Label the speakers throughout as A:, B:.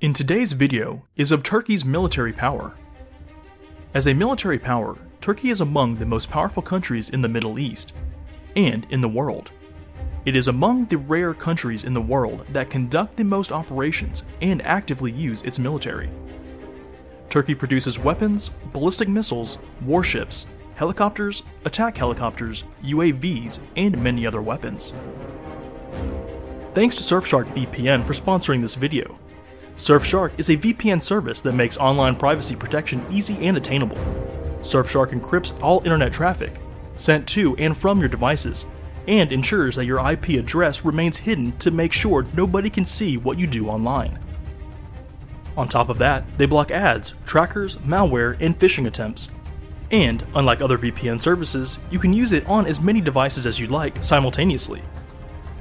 A: In today's video is of Turkey's military power. As a military power, Turkey is among the most powerful countries in the Middle East and in the world. It is among the rare countries in the world that conduct the most operations and actively use its military. Turkey produces weapons, ballistic missiles, warships, helicopters, attack helicopters, UAVs, and many other weapons. Thanks to Surfshark VPN for sponsoring this video. Surfshark is a VPN service that makes online privacy protection easy and attainable. Surfshark encrypts all internet traffic sent to and from your devices and ensures that your IP address remains hidden to make sure nobody can see what you do online. On top of that, they block ads, trackers, malware, and phishing attempts. And, unlike other VPN services, you can use it on as many devices as you'd like simultaneously.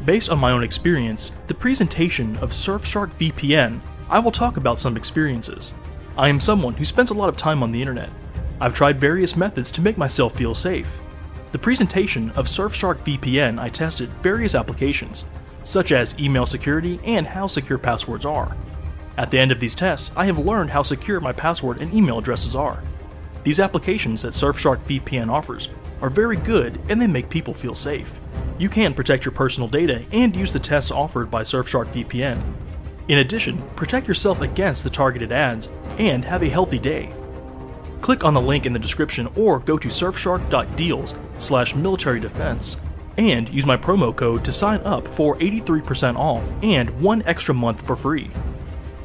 A: Based on my own experience, the presentation of Surfshark VPN, I will talk about some experiences. I am someone who spends a lot of time on the internet. I've tried various methods to make myself feel safe. The presentation of Surfshark VPN, I tested various applications, such as email security and how secure passwords are. At the end of these tests, I have learned how secure my password and email addresses are. These applications that Surfshark VPN offers are very good and they make people feel safe. You can protect your personal data and use the tests offered by Surfshark VPN. In addition, protect yourself against the targeted ads and have a healthy day. Click on the link in the description or go to surfshark.deals slash military defense and use my promo code to sign up for 83% off and one extra month for free.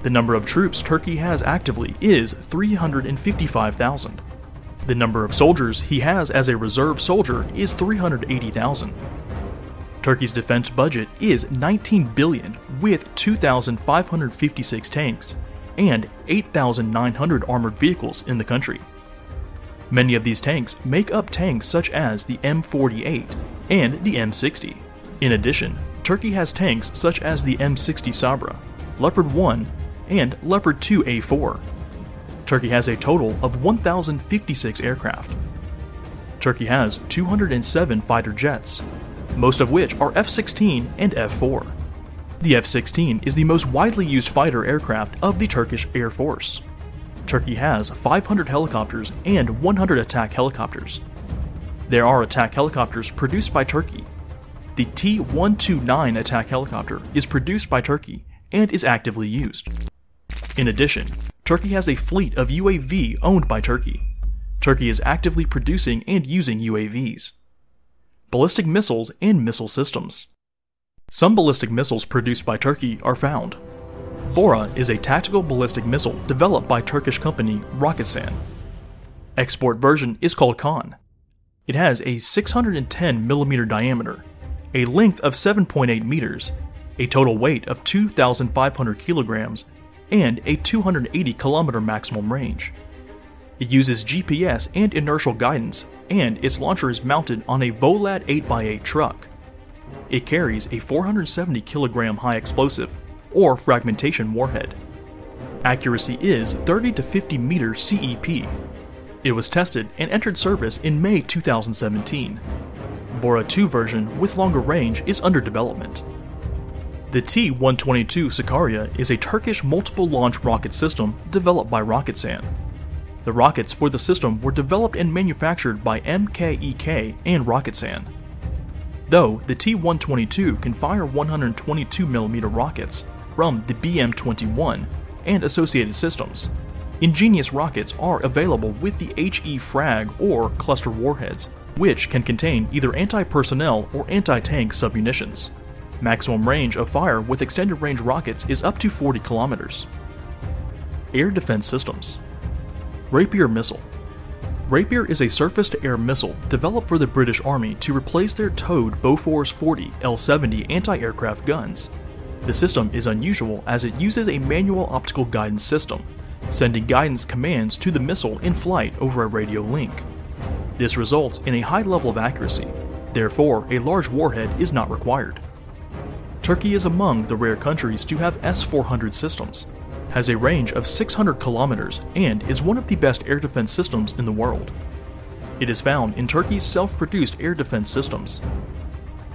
A: The number of troops Turkey has actively is 355,000. The number of soldiers he has as a reserve soldier is 380,000. Turkey's defense budget is 19 billion with 2,556 tanks and 8,900 armored vehicles in the country. Many of these tanks make up tanks such as the M48 and the M60. In addition, Turkey has tanks such as the M60 Sabra, Leopard 1, and Leopard 2A4. Turkey has a total of 1,056 aircraft. Turkey has 207 fighter jets, most of which are F 16 and F 4. The F 16 is the most widely used fighter aircraft of the Turkish Air Force. Turkey has 500 helicopters and 100 attack helicopters. There are attack helicopters produced by Turkey. The T 129 attack helicopter is produced by Turkey and is actively used. In addition, Turkey has a fleet of UAV owned by Turkey. Turkey is actively producing and using UAVs. Ballistic missiles and missile systems. Some ballistic missiles produced by Turkey are found. Bora is a tactical ballistic missile developed by Turkish company Roketsan. Export version is called Khan. It has a 610mm diameter, a length of 7.8 meters, a total weight of 2,500 kilograms, and a 280 kilometer maximum range. It uses GPS and inertial guidance, and its launcher is mounted on a Volad 8x8 truck. It carries a 470 kilogram high explosive, or fragmentation warhead. Accuracy is 30 to 50 meters CEP. It was tested and entered service in May 2017. Bora 2 version with longer range is under development. The T-122 Sakarya is a Turkish multiple launch rocket system developed by Roketsan. The rockets for the system were developed and manufactured by MKEK and Roketsan. Though the T-122 can fire 122mm rockets from the BM-21 and associated systems, ingenious rockets are available with the HE Frag or cluster warheads, which can contain either anti-personnel or anti-tank submunitions. Maximum range of fire with extended range rockets is up to 40 kilometers. Air Defense Systems Rapier Missile Rapier is a surface to air missile developed for the British Army to replace their towed Bofors 40 L 70 anti aircraft guns. The system is unusual as it uses a manual optical guidance system, sending guidance commands to the missile in flight over a radio link. This results in a high level of accuracy, therefore, a large warhead is not required. Turkey is among the rare countries to have S 400 systems, has a range of 600 kilometers, and is one of the best air defense systems in the world. It is found in Turkey's self produced air defense systems.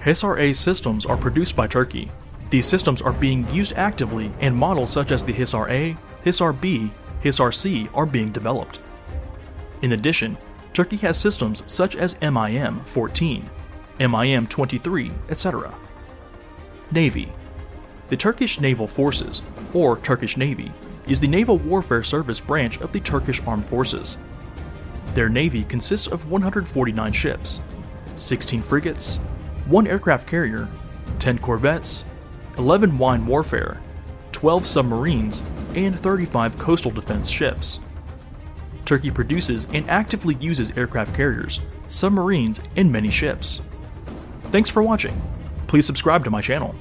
A: Hisar systems are produced by Turkey, These systems are being used actively, and models such as the Hisar A, Hisar B, Hisar C are being developed. In addition, Turkey has systems such as MIM 14, MIM 23, etc. Navy The Turkish Naval Forces, or Turkish Navy, is the naval warfare service branch of the Turkish Armed Forces. Their navy consists of 149 ships, 16 frigates, 1 aircraft carrier, 10 corvettes, 11 mine warfare, 12 submarines, and 35 coastal defense ships. Turkey produces and actively uses aircraft carriers, submarines, and many ships. Thanks for watching. Please subscribe to my channel.